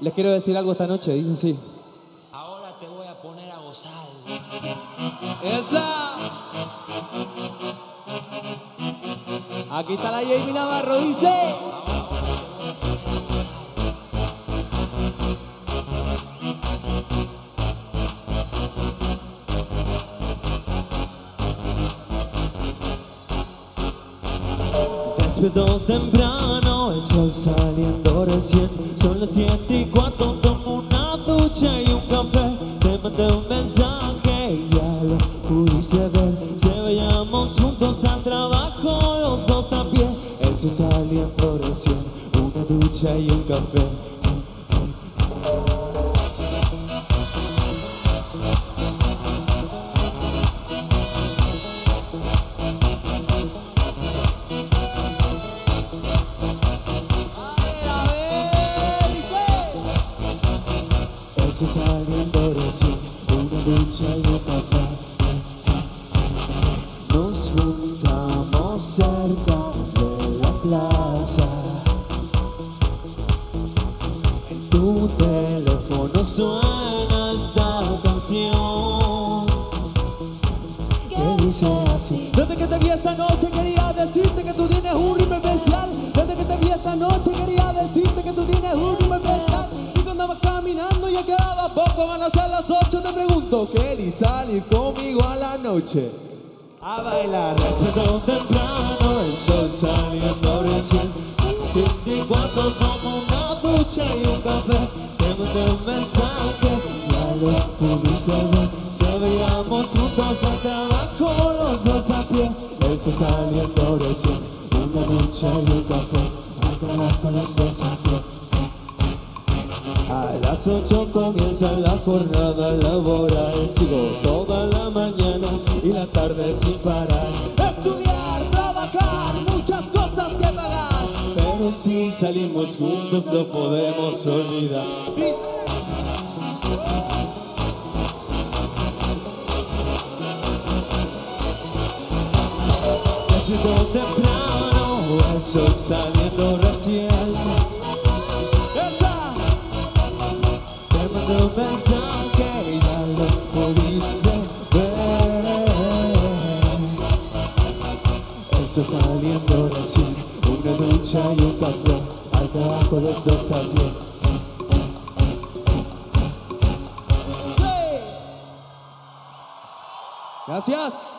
Les quiero decir algo esta noche, dice así. Ahora te voy a poner a gozar. ¡Esa! Aquí está la Jamie Navarro, dice. Despierto temprano, el sol saliendo recién. Son las siete y cuarto, tomo una ducha y un café. Te mandé un mensaje y ya lo pudiste ver. Se vayamos juntos al trabajo, los dos a pie El sol saliendo recién, una ducha y un café El sol saliendo recién, una ducha y un café Nos juntamos cerca de la plaza. Tu teléfono suena esta canción. Que dice así Desde que te vi esta noche quería decirte que tú tienes un ritmo especial. Desde que te vi esta noche quería decirte que tú tienes un ritmo especial. Y vas caminando ya quedaba poco, van a ser las 8. Te pregunto, Kelly, salir conmigo a la noche. A bailar. Despertó temprano, el sol saliendo recién Siete y cuarto como una ducha y un café. Te mandé un mensaje, ya lo pudiste ver. Se veíamos juntos al trabajo, los dos a pie. El sol saliendo recién, una ducha y un café. Al trabajo los dos a a las ocho comienza la jornada laboral. Sigo toda la mañana y la tarde sin parar. Estudiar, trabajar, muchas cosas que pagar. Pero si salimos juntos no podemos olvidar. Despierto temprano, el sol saliendo Un mensaje y ya lo pudiste ver. Sol saliendo recién, una ducha y un café Al trabajo los dos al pie. Gracias.